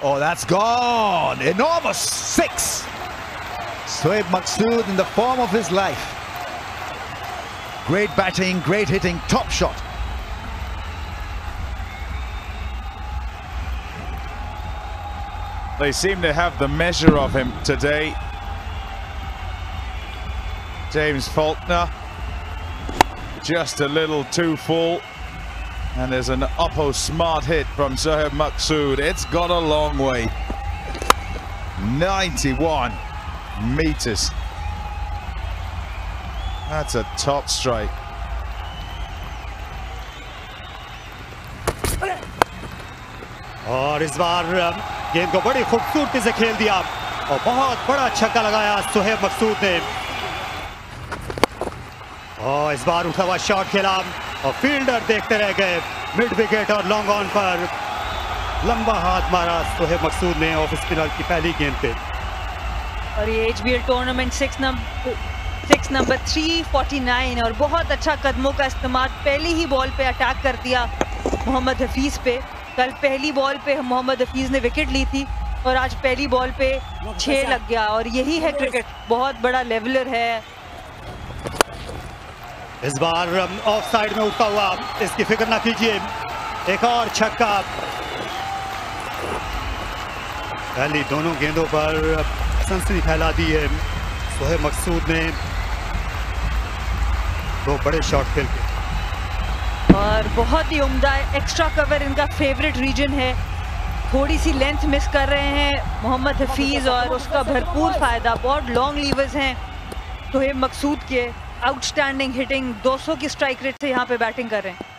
Oh, that's gone. Enormous six. Soeb Maksud in the form of his life. Great batting, great hitting, top shot. They seem to have the measure of him today. James Faulkner just a little too full. And there's an upper smart hit from Sohaib Maksud. It's got a long way. 91 meters. That's a top strike. और इस बार गेंद को बड़ी खूबसूरती से खेल दिया और बहुत बड़ा छक्का लगाया सुहेब मकसूद ने और इस बार उठा हुआ शॉट खेला और फील्डर देखते रह गए। मिड विकेट और लॉन्ग ऑन पर लंबा हाथ मारा सुहेब मकसूद ने ऑफ़ स्पिनर की पहली गेंद पे। और ये H tournament six number six number three forty nine और बहुत अच्छा कदमों का इस्तेमाल पहली ही बॉल पे अटैक कर दिया मोहम्मद हफीज़ पे। कल पहली बॉल पे मोहम्मद हफीज़ ने विकेट ली थी और आज पहली बॉल पे छः लग गया और यही है क्रिकेट बहुत बड़ा लेवलर है। इस बार ऑफ़ साइड में उठता हुआ। इसकी फ़िक्र ना कीजिए। एक और छक्का। पहली दोनों गेंदों पर सनसनी फैला दी है सोहेब मकसूद ने। दो बड़े शॉट खेल के। और बहुत ही उम्दा एक्स्ट्रा कवर इनका फेवरेट रीजन है। थोड़ी सी लेंथ मिस कर रहे हैं मोहम्मद हफीज़ और उसका भरपूर फ़ायदा। बहुत लॉन्ग लीवर्स हैं तो ये मकसूद के। आउटस्टैंडिंग हिटिंग 200 की स्ट्राइक रेट से यहाँ पे बैटिंग कर रहे हैं।